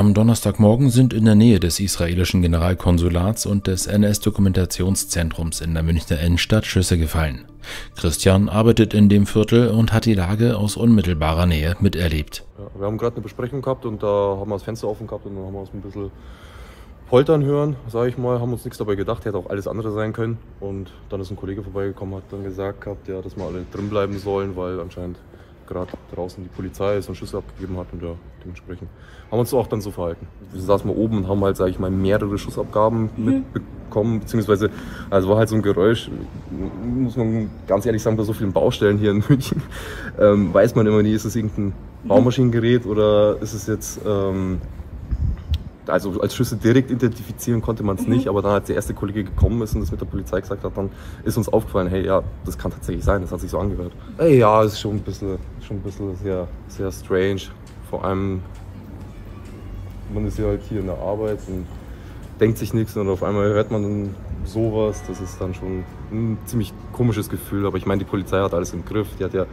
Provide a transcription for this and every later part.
Am Donnerstagmorgen sind in der Nähe des israelischen Generalkonsulats und des NS-Dokumentationszentrums in der Münchner Innenstadt Schüsse gefallen. Christian arbeitet in dem Viertel und hat die Lage aus unmittelbarer Nähe miterlebt. Ja, wir haben gerade eine Besprechung gehabt und da haben wir das Fenster offen gehabt und dann haben wir uns ein bisschen poltern hören, sage ich mal, haben uns nichts dabei gedacht, hätte auch alles andere sein können. Und dann ist ein Kollege vorbeigekommen, hat dann gesagt gehabt, ja, dass wir alle drin bleiben sollen, weil anscheinend gerade draußen die Polizei ist und Schüsse abgegeben hat und ja, dementsprechend haben wir uns auch dann so verhalten. Wir saßen mal oben und haben halt, sage ich mal, mehrere Schussabgaben mhm. mitbekommen, beziehungsweise, also war halt so ein Geräusch, muss man ganz ehrlich sagen, bei so vielen Baustellen hier in München, ähm, weiß man immer nie, ist es irgendein mhm. Baumaschinengerät oder ist es jetzt ähm, also als Schüsse direkt identifizieren konnte man es mhm. nicht, aber dann als der erste Kollege gekommen ist und das mit der Polizei gesagt hat, dann ist uns aufgefallen, hey, ja, das kann tatsächlich sein, das hat sich so angehört. Ey, ja, es ist schon ein bisschen, schon ein bisschen sehr, sehr strange. Vor allem, man ist ja halt hier in der Arbeit und denkt sich nichts und auf einmal hört man dann sowas. Das ist dann schon ein ziemlich komisches Gefühl. Aber ich meine, die Polizei hat alles im Griff. Die hat ja,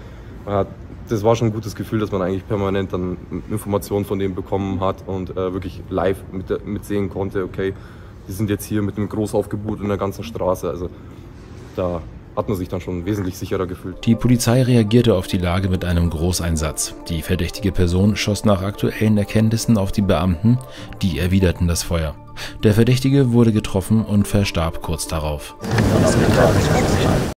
man hat das war schon ein gutes Gefühl, dass man eigentlich permanent dann Informationen von denen bekommen hat und äh, wirklich live mit, mit sehen konnte, okay, die sind jetzt hier mit einem Großaufgebot in der ganzen Straße. Also da hat man sich dann schon wesentlich sicherer gefühlt. Die Polizei reagierte auf die Lage mit einem Großeinsatz. Die verdächtige Person schoss nach aktuellen Erkenntnissen auf die Beamten, die erwiderten das Feuer. Der Verdächtige wurde getroffen und verstarb kurz darauf.